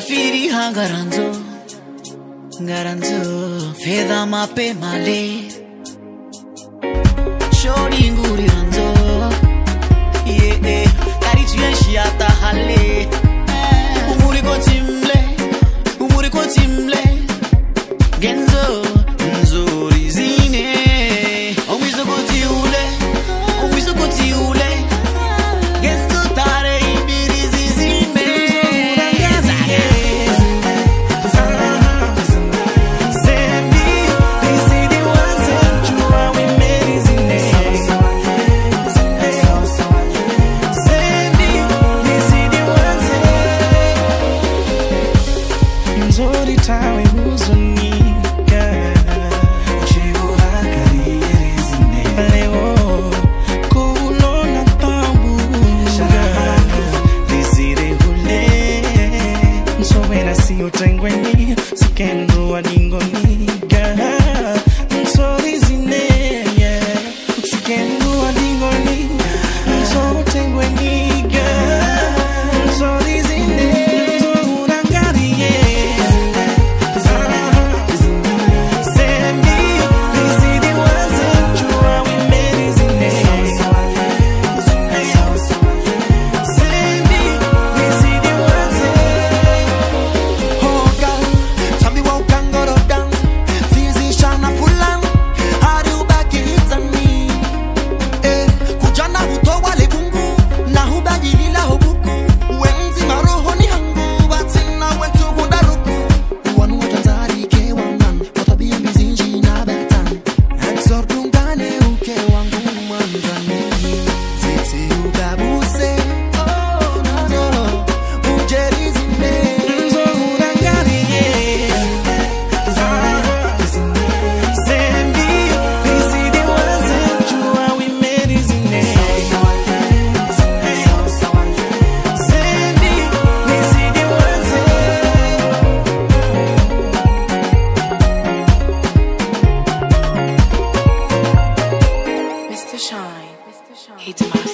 firiha ngaranjo ngaranjo fedha mape male shori nguri si utengwe ni sikendo waningoniga msori zine. hate my